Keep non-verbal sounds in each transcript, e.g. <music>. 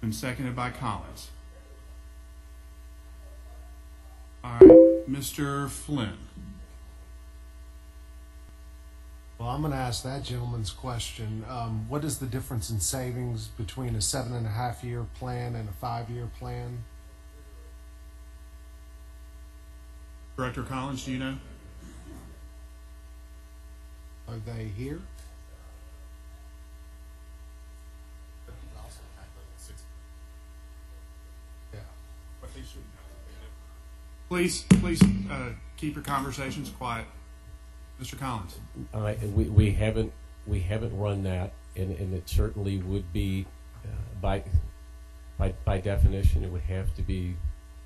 Been seconded by Collins. All right, Mr. Flinn. Well, I'm going to ask that gentleman's question. Um, what is the difference in savings between a seven and a half year plan and a five year plan? Director Collins, do you know? Are they here? Please, please uh, keep your conversations quiet. Mr. Collins. We, we haven't, we haven't run that, and, and it certainly would be, uh, by, by, by definition, it would have to be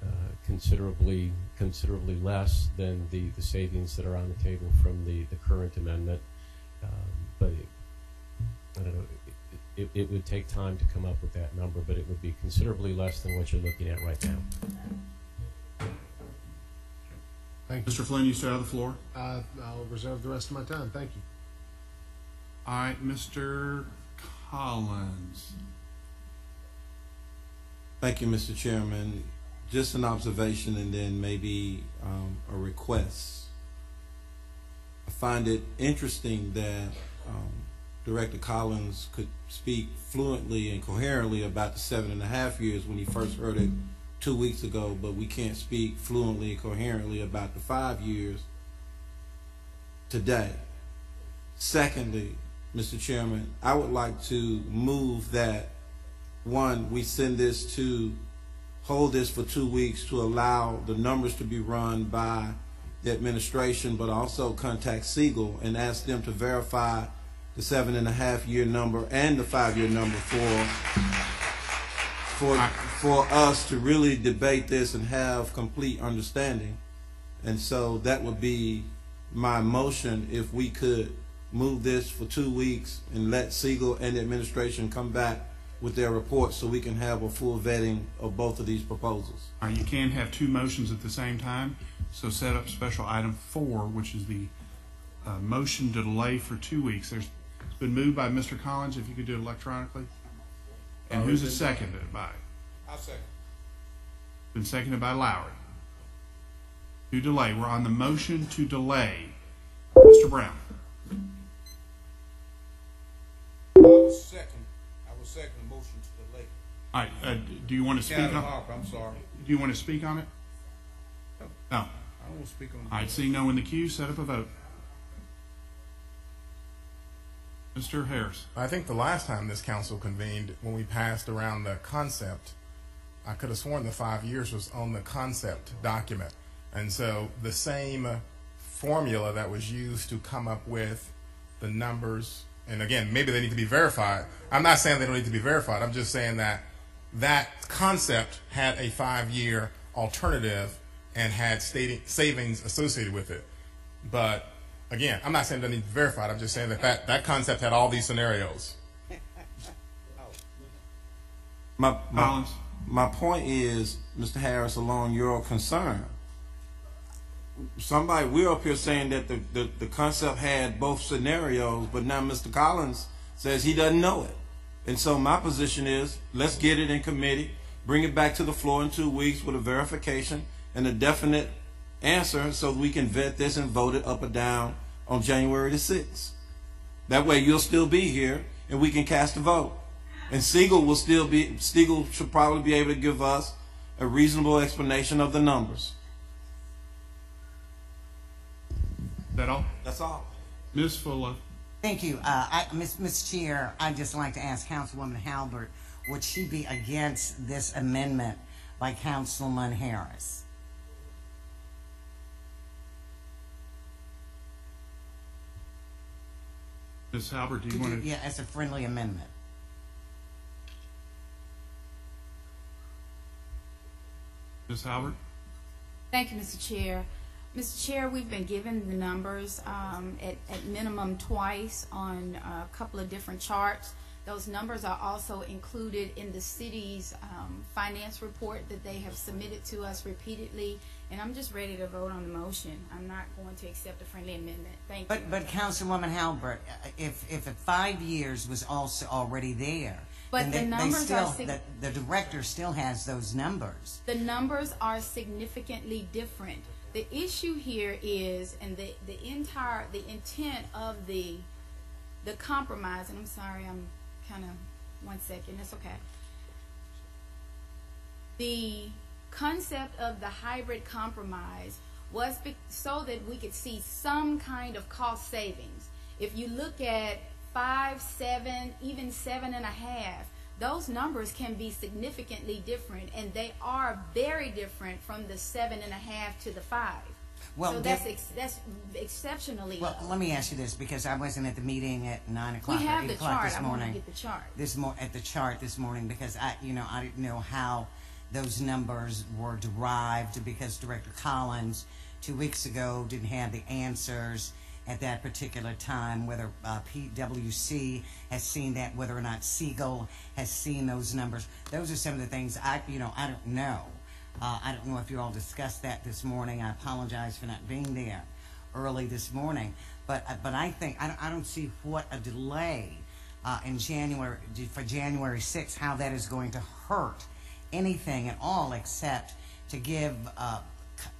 uh, considerably, considerably less than the, the savings that are on the table from the, the current amendment. Um, But, it- I don't know, it, it, it would take time to come up with that number, but it would be considerably less than what you're looking at right now. Thank you. Mr. Flinn, you still have the floor. Uh, I'll reserve the rest of my time. Thank you. All right, Mr. Collins. Thank you, Mr. Chairman. Just an observation and then maybe um, a request. I find it interesting that um, Director Collins could speak fluently and coherently about the seven and a half years when he first heard it two weeks ago, but we can't speak fluently and coherently about the five years today. Secondly, Mr. Chairman, I would like to move that one, we send this to hold this for two weeks to allow the numbers to be run by the administration, but also contact Segal and ask them to verify the seven and a half year number and the five year number for for for us to really debate this and have complete understanding. And so that would be my motion if we could move this for two weeks and let Segal and the administration come back with their report so we can have a full vetting of both of these proposals. All right, you can have two motions at the same time, so set up special item four, which is the uh, motion to delay for two weeks. There's, it's been moved by Mr. Collins, if you could do it electronically. And who's it seconded by? I'll second. Been seconded by Lowery. To delay, we're on the motion to delay. Mr. Brown. I was second, I was second the motion to delay. All right, uh, do you want to speak Captain on, Harper, I'm sorry. do you want to speak on it? No. I don't want to speak on it. All right, seeing no one in the queue, set up a vote. Mr. Harris. I think the last time this council convened, when we passed around the concept, I could have sworn the five years was on the concept document. And so the same formula that was used to come up with the numbers, and again, maybe they need to be verified. I'm not saying they don't need to be verified. I'm just saying that that concept had a five-year alternative and had stating, savings associated with it. But again, I'm not saying it doesn't need to be verified. I'm just saying that that, that concept had all these scenarios. <laughs> Oh. My, my, Collins. My point is, Mr. Harris, along your concern, somebody, we're up here saying that the, the, the concept had both scenarios, but now Mr. Collins says he doesn't know it. And so my position is, let's get it in committee, bring it back to the floor in two weeks with a verification and a definite answer so we can vet this and vote it up or down on January the 6th. That way you'll still be here and we can cast a vote. And Segal will still be, Segal should probably be able to give us a reasonable explanation of the numbers. Is that all? That's all. Ms. Fuller. Thank you. Uh, I, Ms. Ms. Chair, I'd just like to ask Councilwoman Halbert, would she be against this amendment by Councilman Harris? Ms. Halbert, do you want to? Yeah, as a friendly amendment. Ms. Halbert? Thank you, Mr. Chair. Mr. Chair, we've been given the numbers um, at, at minimum twice on a couple of different charts. Those numbers are also included in the city's um, finance report that they have submitted to us repeatedly. And I'm just ready to vote on the motion. I'm not going to accept a friendly amendment. Thank you. But, but Councilwoman Halbert, uh, if, if at five years was also already there, But And the they- they numbers still- are The, the director still has those numbers. the numbers are significantly different. The issue here is, and the, the entire, the intent of the, the compromise, and I'm sorry, I'm kind of, one second, it's okay. The concept of the hybrid compromise was so that we could see some kind of cost savings. If you look at five, seven, even seven and a half, those numbers can be significantly different, and they are very different from the seven and a half to the five. Well, so that's ex- that's exceptionally Well, low. let me ask you this, because I wasn't at the meeting at nine o'clock we or have eight the o'clock chart. this I want to morning. get the chart. This mo- at the chart this morning, because I, you know, I didn't know how those numbers were derived, because Director Collins, two weeks ago, didn't have the answers at that particular time, whether uh, PWC has seen that, whether or not Segal has seen those numbers. Those are some of the things I, you know, I don't know. Uh, I don't know if you all discussed that this morning. I apologize for not being there early this morning. But, uh, but I think, I don't, I don't see what a delay uh, in January, for January 6th, how that is going to hurt anything at all except to give uh,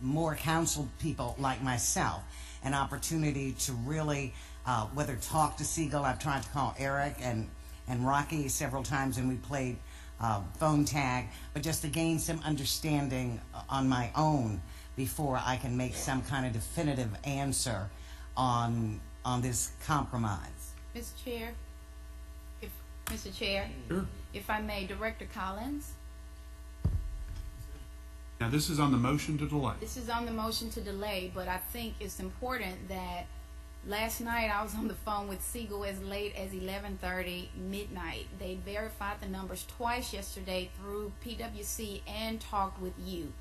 more council people like myself an opportunity to really, uh, whether talk to Segal, I've tried to call Eric and, and Rocky several times and we played uh, phone tag, but just to gain some understanding uh, on my own before I can make some kind of definitive answer on, on this compromise. Mr. Chair, if Mr. Chair, Sure. if I may, Director Collins. Now, this is on the motion to delay. This is on the motion to delay, but I think it's important that last night I was on the phone with Segal as late as 11:30 midnight. They verified the numbers twice yesterday through PwC and talked with you.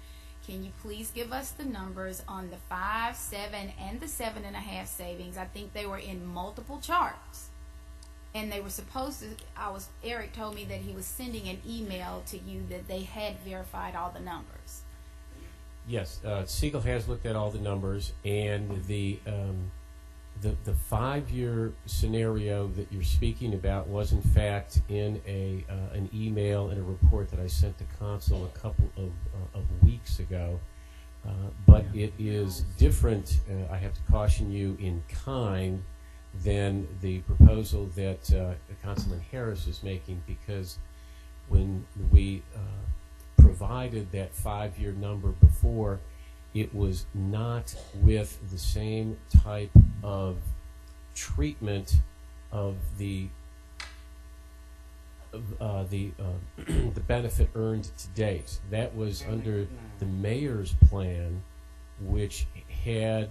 Can you please give us the numbers on the five, seven, and the seven and a half savings? I think they were in multiple charts. And they were supposed to, I was, Eric told me that he was sending an email to you that they had verified all the numbers. Yes, uh, Segal has looked at all the numbers, and the um, the, the five-year scenario that you're speaking about was in fact in a uh, an email and a report that I sent to Consul a couple of, uh, of weeks ago. Uh, but it is different. Uh, I have to caution you in kind than the proposal that uh, Councilman Harris is making because when we uh, provided that five-year number before, it was not with the same type of treatment of the uh, the uh, <clears throat> the benefit earned to date. That was under the mayor's plan, which had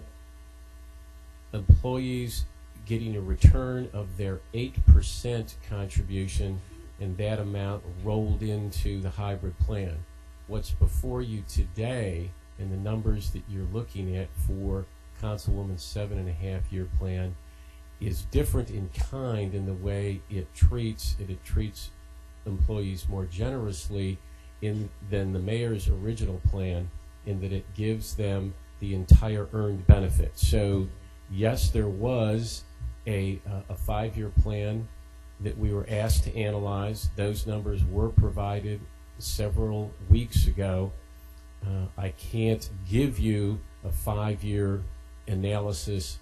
employees getting a return of their eight percent contribution, and that amount rolled into the hybrid plan. What's before you today, and the numbers that you're looking at for Councilwoman's seven and a half year plan, is different in kind in the way it treats it, it treats employees more generously in than the mayor's original plan in that it gives them the entire earned benefit. So yes, there was a, uh, a five-year plan that we were asked to analyze. Those numbers were provided several weeks ago. Uh, I can't give you a five-year analysis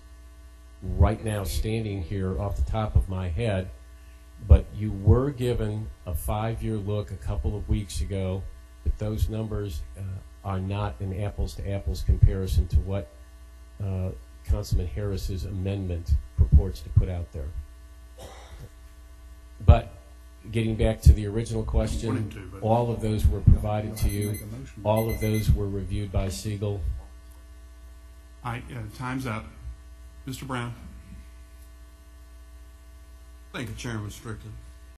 right now standing here off the top of my head, but you were given a five-year look a couple of weeks ago, but those numbers uh, are not an apples-to-apples comparison to what uh, Councilman Harris's amendment purports to put out there. Getting back to the original question, to, but- all of those were provided to you. All of those were reviewed by Segal. All right, uh, time's up. Mr. Brown? Thank you, Chairman Strickland.